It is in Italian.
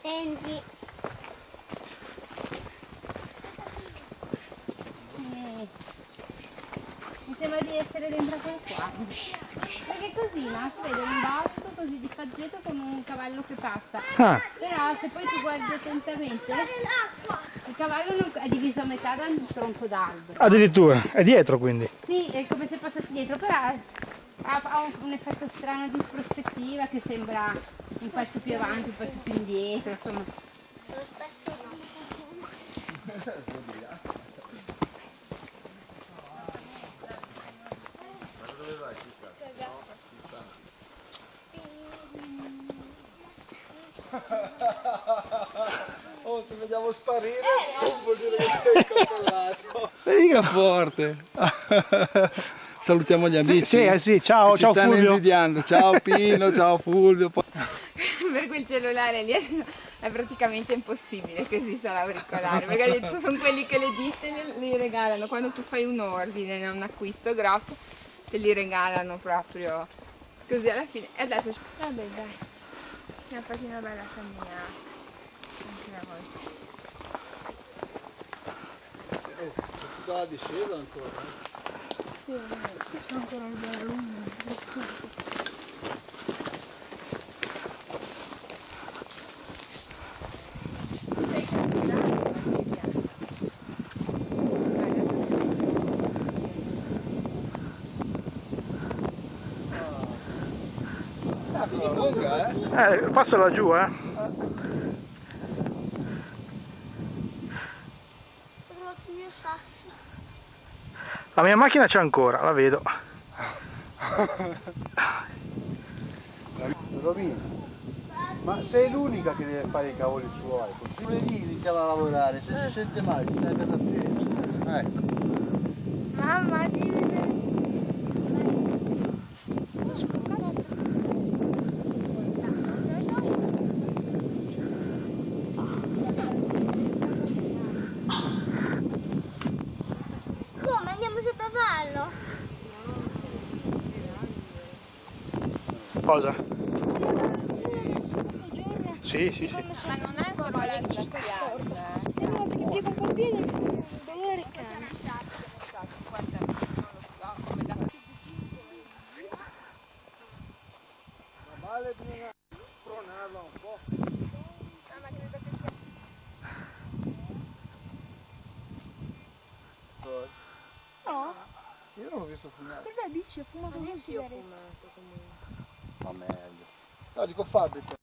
Senti. Eh, Mi sembra di essere dentro quel quadro. Perché così, no? Si vede un basto così di faggetto come un cavallo che passa. Ah, Però se poi tu guardi attentamente, il cavallo è diviso a metà da un tronco d'albero. addirittura, è dietro quindi. Sì, è come se passassi dietro, però ha, ha un, un effetto strano di prospettiva che sembra un pezzo più avanti, un pezzo più indietro, insomma. Oh, ti vediamo sparire, non vuol dire che sei coltellato. Mica forte. Salutiamo gli amici. Sì, eh sì, ciao, ciao stanno Fulvio. invidiando. Ciao Pino, ciao Fulvio. per quel cellulare lì è praticamente impossibile che esista l'auricolare perché adesso sono quelli che le ditte li, regalano quando tu fai un ordine un acquisto grosso te li regalano proprio così alla fine e adesso vabbè dai ci siamo fatti una bella camminata anche una volta Tutta la discesa ancora. Ah, quindi lunga, eh? Eh, passo laggiù, eh. Il mio sasso. La mia macchina c'è ancora, la vedo. Romina, ma sei l'unica che deve fare i cavoli suoi. Lunedì iniziamo a lavorare, se si sente male stai a casa te. Ecco. mamma di vedere Come? Andiamo sul cavallo? Cosa? Sì, sì, sì. ma non è solo la ci sta Sembra che piega un po' il un dolore cane. Male bisogna pronarla un po'. No, Io non ho visto fumare. cosa dici? Ho fumato due sigarette. Ma meglio. No, dico fabbrica.